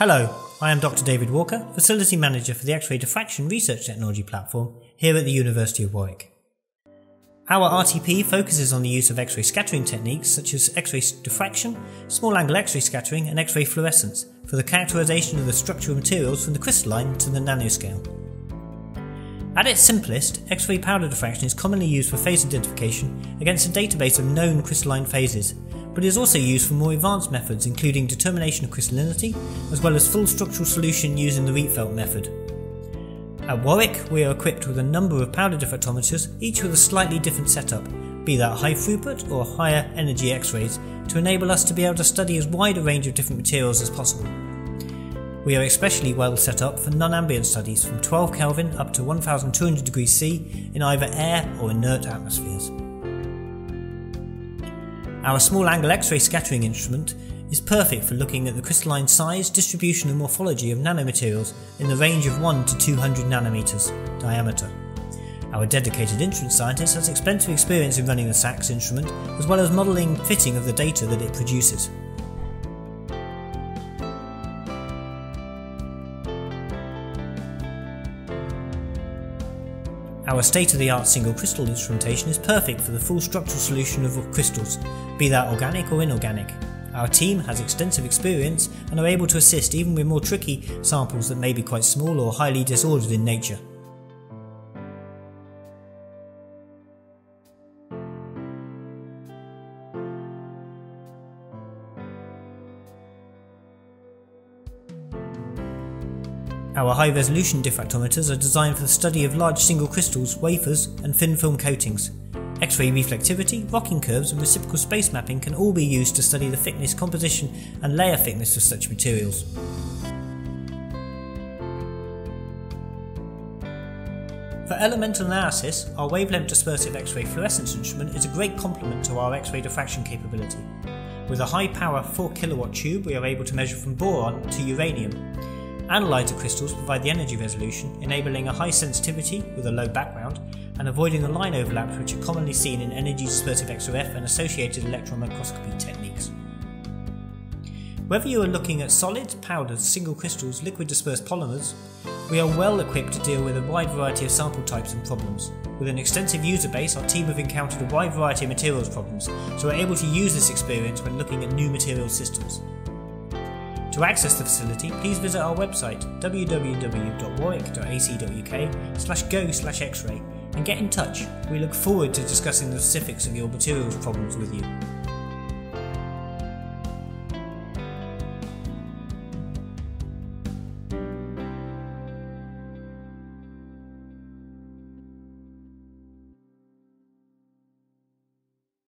Hello, I am Dr. David Walker, Facility Manager for the X-ray Diffraction Research Technology Platform here at the University of Warwick. Our RTP focuses on the use of X-ray scattering techniques such as X-ray diffraction, small angle X-ray scattering and X-ray fluorescence for the characterization of the structural materials from the crystalline to the nanoscale. At its simplest, X-ray powder diffraction is commonly used for phase identification against a database of known crystalline phases, but is also used for more advanced methods including determination of crystallinity, as well as full structural solution using the Rietveld method. At Warwick, we are equipped with a number of powder diffractometers, each with a slightly different setup, be that high throughput or higher energy X-rays, to enable us to be able to study as wide a range of different materials as possible. We are especially well set up for non-ambient studies from 12 Kelvin up to 1200 degrees C in either air or inert atmospheres. Our small angle X-ray scattering instrument is perfect for looking at the crystalline size, distribution and morphology of nanomaterials in the range of 1 to 200 nanometers diameter. Our dedicated instrument scientist has extensive experience in running the SAXS instrument as well as modelling fitting of the data that it produces. Our state-of-the-art single crystal instrumentation is perfect for the full structural solution of crystals, be that organic or inorganic. Our team has extensive experience and are able to assist even with more tricky samples that may be quite small or highly disordered in nature. Our high resolution diffractometers are designed for the study of large single crystals, wafers, and thin film coatings. X-ray reflectivity, rocking curves, and reciprocal space mapping can all be used to study the thickness, composition, and layer thickness of such materials. For elemental analysis, our wavelength dispersive X-ray fluorescence instrument is a great complement to our X-ray diffraction capability. With a high power 4 kilowatt tube, we are able to measure from boron to uranium, Analyzer crystals provide the energy resolution, enabling a high sensitivity with a low background and avoiding the line overlaps which are commonly seen in energy dispersive XRF and associated electron microscopy techniques. Whether you are looking at solids, powders, single crystals, liquid dispersed polymers, we are well equipped to deal with a wide variety of sample types and problems. With an extensive user base, our team have encountered a wide variety of materials problems, so we're able to use this experience when looking at new material systems. To access the facility, please visit our website www.warwick.ac.uk slash go slash x-ray and get in touch. We look forward to discussing the specifics of your materials problems with you.